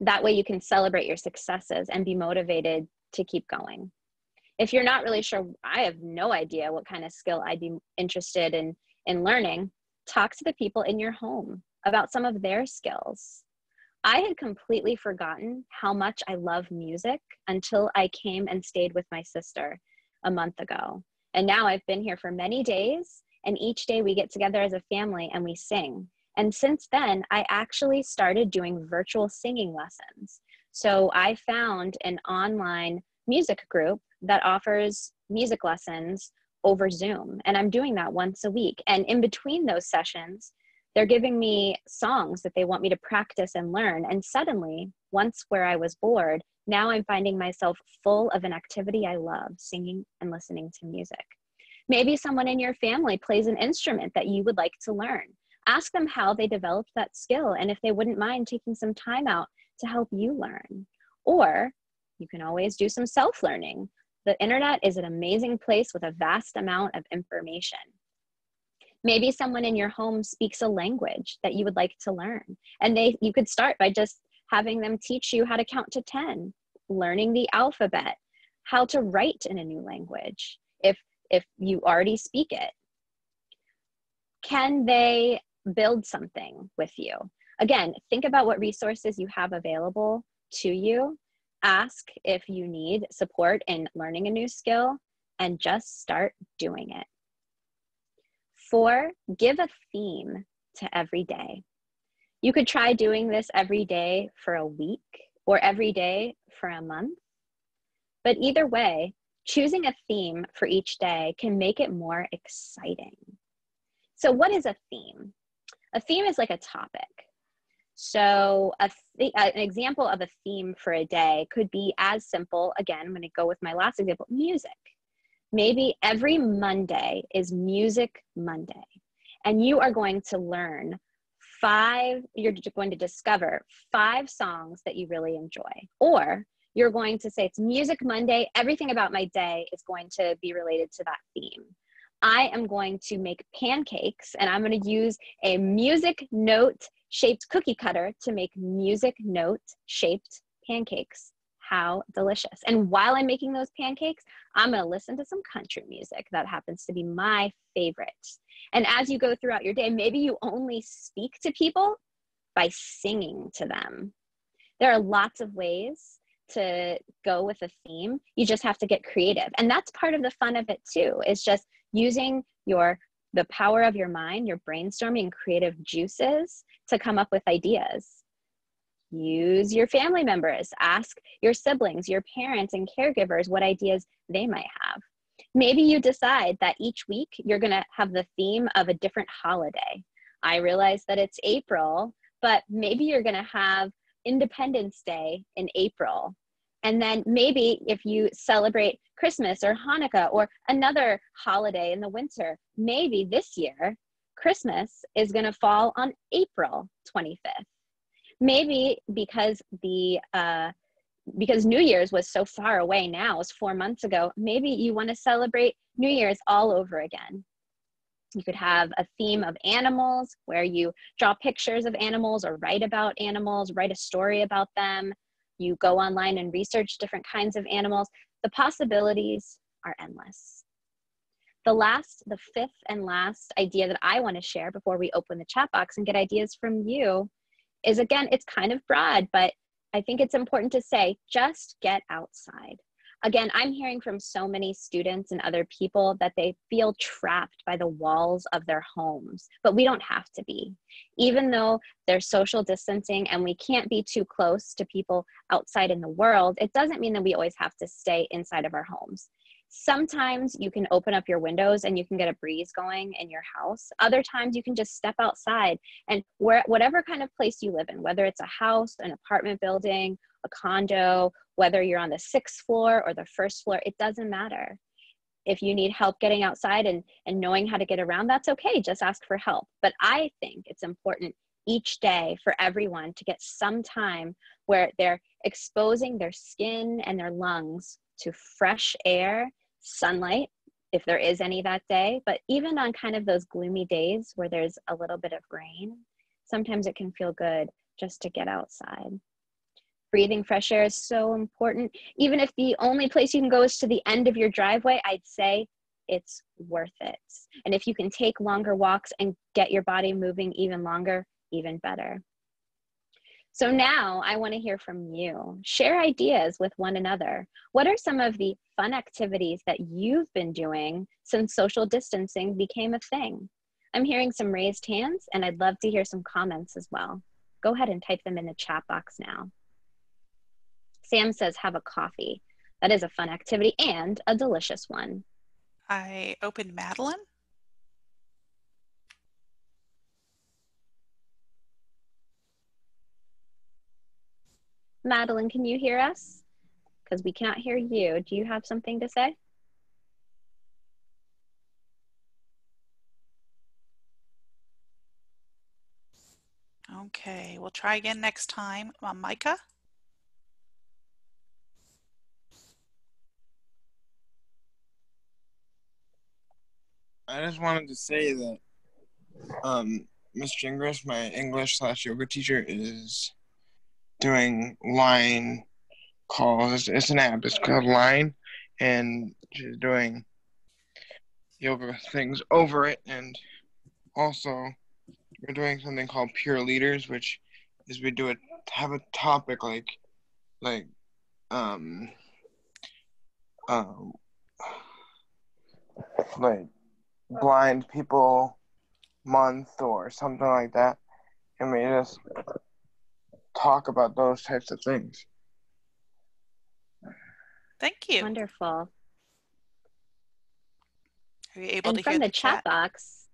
Speaker 4: That way you can celebrate your successes and be motivated to keep going. If you're not really sure i have no idea what kind of skill i'd be interested in in learning talk to the people in your home about some of their skills. I had completely forgotten how much i love music until i came and stayed with my sister a month ago and now i've been here for many days and each day we get together as a family and we sing and since then i actually started doing virtual singing lessons so i found an online music group that offers music lessons over Zoom. And I'm doing that once a week. And in between those sessions, they're giving me songs that they want me to practice and learn. And suddenly, once where I was bored, now I'm finding myself full of an activity I love singing and listening to music. Maybe someone in your family plays an instrument that you would like to learn. Ask them how they developed that skill and if they wouldn't mind taking some time out to help you learn. Or you can always do some self learning. The internet is an amazing place with a vast amount of information. Maybe someone in your home speaks a language that you would like to learn. And they you could start by just having them teach you how to count to 10, learning the alphabet, how to write in a new language if if you already speak it. Can they build something with you? Again, think about what resources you have available to you ask if you need support in learning a new skill and just start doing it. Four, give a theme to every day. You could try doing this every day for a week or every day for a month. But either way, choosing a theme for each day can make it more exciting. So, what is a theme? A theme is like a topic. So, a th- an example of a theme for a day could be as simple again, I'm going to go with my last example music. Maybe every Monday is Music Monday, and you are going to learn five, you're going to discover five songs that you really enjoy. Or you're going to say it's Music Monday, everything about my day is going to be related to that theme. I am going to make pancakes and I'm going to use a music note shaped cookie cutter to make music note shaped pancakes. How delicious. And while I'm making those pancakes, I'm going to listen to some country music. That happens to be my favorite. And as you go throughout your day, maybe you only speak to people by singing to them. There are lots of ways to go with a theme. You just have to get creative. And that's part of the fun of it too, is just using your the power of your mind, your brainstorming creative juices to come up with ideas. Use your family members, ask your siblings, your parents, and caregivers what ideas they might have. Maybe you decide that each week you're going to have the theme of a different holiday. I realize that it's April, but maybe you're going to have Independence Day in April. And then maybe if you celebrate Christmas or Hanukkah or another holiday in the winter, maybe this year Christmas is going to fall on April 25th. Maybe because the uh, because New Year's was so far away now, it was four months ago, maybe you want to celebrate New Year's all over again. You could have a theme of animals where you draw pictures of animals or write about animals, write a story about them. You go online and research different kinds of animals. The possibilities are endless. The last, the fifth and last idea that I want to share before we open the chat box and get ideas from you is again, it's kind of broad, but I think it's important to say just get outside. Again, I'm hearing from so many students and other people that they feel trapped by the walls of their homes, but we don't have to be. Even though there's social distancing and we can't be too close to people outside in the world, it doesn't mean that we always have to stay inside of our homes sometimes you can open up your windows and you can get a breeze going in your house. Other times you can just step outside and where whatever kind of place you live in whether it's a house an apartment building a condo whether you're on the sixth floor or the first floor it doesn't matter. If you need help getting outside and and knowing how to get around that's okay. Just ask for help. But i think it's important each day for everyone to get some time where they're exposing their skin and their lungs to fresh air sunlight if there is any that day. But even on kind of those gloomy days where there's a little bit of rain, sometimes it can feel good just to get outside. Breathing fresh air is so important. Even if the only place you can go is to the end of your driveway, I'd say it's worth it. And if you can take longer walks and get your body moving even longer, even better. So now I want to hear from you. Share ideas with one another. What are some of the fun activities that you've been doing since social distancing became a thing? I'm hearing some raised hands and I'd love to hear some comments as well. Go ahead and type them in the chat box now. Sam says, have a coffee. That is a fun activity and a delicious one.
Speaker 1: I opened Madeline.
Speaker 4: Madeline, can you hear us? Because we cannot hear you. Do you have something to say?
Speaker 1: Okay, we'll try again next time. Uh, Micah?
Speaker 8: I just wanted to say that um, Miss Gingras, my English slash yoga teacher, is doing line calls. It's, an app. It's called Line, and she's doing yoga things over it. And also, we're doing something called Pure Leaders, which is we do it have a topic like like um um like blind people month or something like that and we just talk about those types of things.
Speaker 1: Thank you.
Speaker 4: Wonderful.
Speaker 1: Are you able
Speaker 4: and
Speaker 1: to
Speaker 4: from
Speaker 1: hear
Speaker 4: the,
Speaker 1: the,
Speaker 4: chat, box,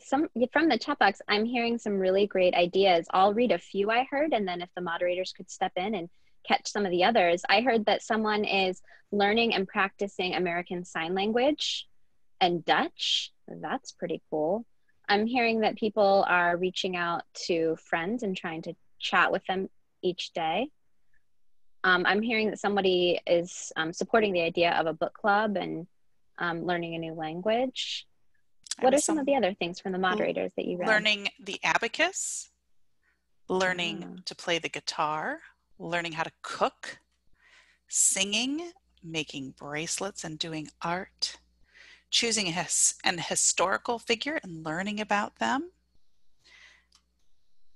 Speaker 4: some from the chat box, I'm hearing some really great ideas. I'll read a few I heard, and then if the moderators could step in and catch some of the others, I heard that someone is learning and practicing American Sign Language and Dutch. That's pretty cool. I'm hearing that people are reaching out to friends and trying to chat with them each day. Um, I'm hearing that somebody is um, supporting the idea of a book club and um, learning a new language. What are some of the other things from the moderators that you read?
Speaker 1: learning the abacus, learning
Speaker 4: Ah.
Speaker 1: to play the guitar, learning how to cook, singing, making bracelets and doing art, choosing a his, an historical figure and learning about them,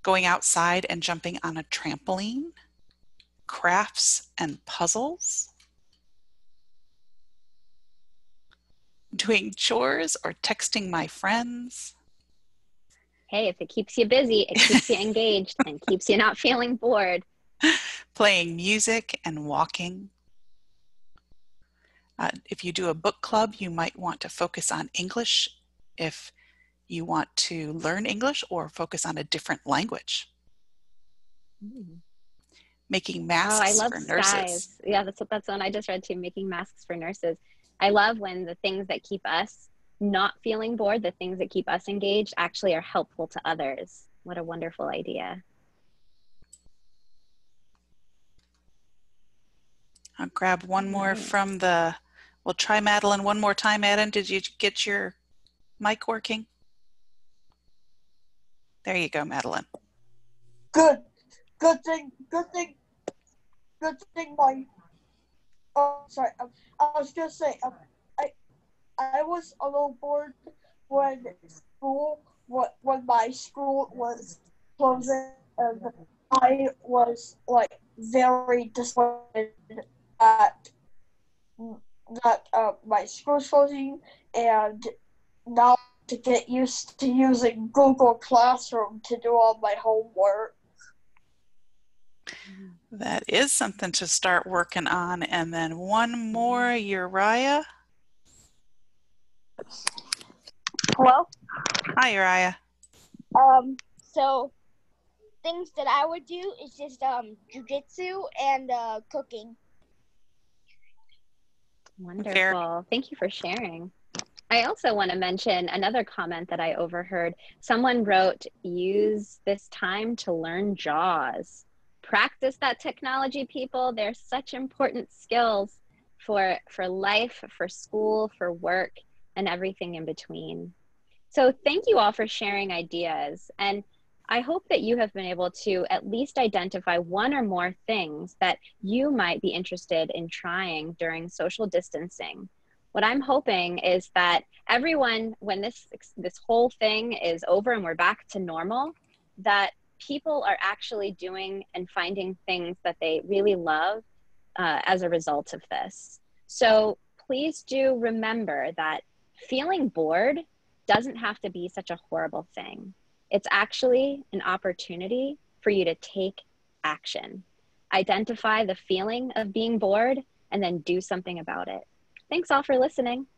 Speaker 1: going outside and jumping on a trampoline, crafts and puzzles, doing chores or texting my friends,
Speaker 4: Hey, if it keeps you busy, it keeps you engaged and keeps you not feeling bored.
Speaker 1: playing music and walking. Uh, if you do a book club, you might want to focus on English if you want to learn English or focus on a different language. Hmm. Making
Speaker 4: Oh,
Speaker 1: masks
Speaker 4: I love
Speaker 1: for nurses.
Speaker 4: Yeah, that's what that's one I just read too. Making masks for nurses. I love when the things that keep us not feeling bored, the things that keep us engaged, actually are helpful to others. What a wonderful idea.
Speaker 1: I'll grab one more
Speaker 4: Alright.
Speaker 1: from the, we'll try Madeline one more time. Adam, did you get your mic working? There you go, Madeline.
Speaker 6: Good, good thing, good thing, good thing. My, oh, sorry. Um, I was gonna say, um, I, I was a little bored when school, when, when my school was closing, and I was like very disappointed at that uh, my school's closing, and now to get used to using Google Classroom to do all my homework.
Speaker 1: That is something to start working on. And then one more, Uriah.
Speaker 6: Hello.
Speaker 1: Hi, Uriah.
Speaker 6: Um. So, things that I would do is just um jujitsu and uh cooking.
Speaker 4: Wonderful. Thank you for sharing. I also want to mention another comment that I overheard. Someone wrote, use this time to learn JAWS. Practice that technology, people. They're such important skills for, for life, for school, for work, and everything in between. So, thank you all for sharing ideas. And I hope that you have been able to at least identify one or more things that you might be interested in trying during social distancing. What I'm hoping is that everyone, when this this whole thing is over and we're back to normal, that people are actually doing and finding things that they really love uh, as a result of this. So please do remember that feeling bored doesn't have to be such a horrible thing. It's actually an opportunity for you to take action. Identify the feeling of being bored and then do something about it. Thanks all for listening.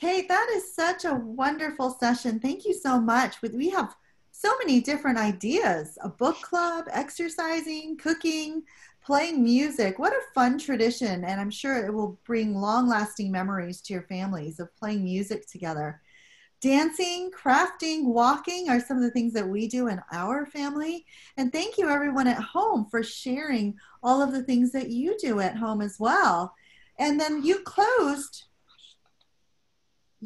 Speaker 2: Kate, that is such a wonderful session. Thank you so much. We- have so many different ideas a book club, exercising, cooking, playing music. What a fun tradition. And I'm sure it will bring long lasting memories to your families of playing music together. Dancing, crafting, walking are some of the things that we do in our family. And thank you, everyone at home, for sharing all of the things that you do at home as well. And then you closed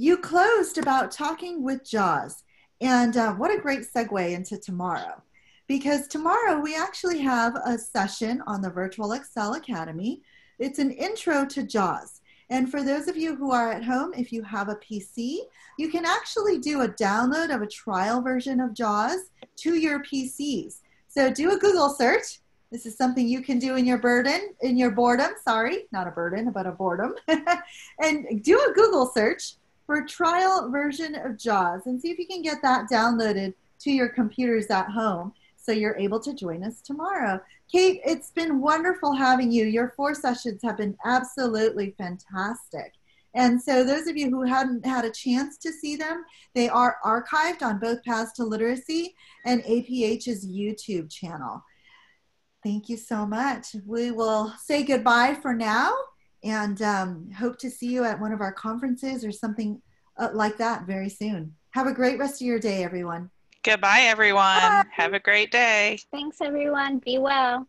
Speaker 2: you closed about talking with Jaws. And uh, what a great segue into tomorrow. Because tomorrow we actually have a session on the Virtual ExCEL Academy. It's an intro to JAWS. And for those of you who are at home, if you have a PC, you can actually do a download of a trial version of JAWS to your PCs. So do a Google search. This is something you can do in your burden, in your boredom. Sorry, not a burden, but a boredom. and do a Google search for trial version of JAWS and see if you can get that downloaded to your computers at home so you're able to join us tomorrow. Kate, it's been wonderful having you. Your four sessions have been absolutely fantastic. And so, those of you who hadn't had a chance to see them, they are archived on both Paths to Literacy and APH's YouTube channel. Thank you so much. We will say goodbye for now and um, hope to see you at one of our conferences or something uh, like that very soon. Have a great rest of your day, everyone.
Speaker 1: Goodbye, everyone.
Speaker 3: Bye.
Speaker 1: Have a great day.
Speaker 4: Thanks, everyone. Be well.